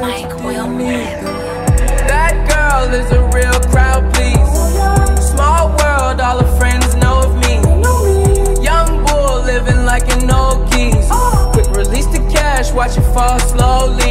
Mike will move. That girl is a real crowd, please. Small world, all her friends know of me. Young bull living like an old geese. Quick release the cash, watch it fall slowly.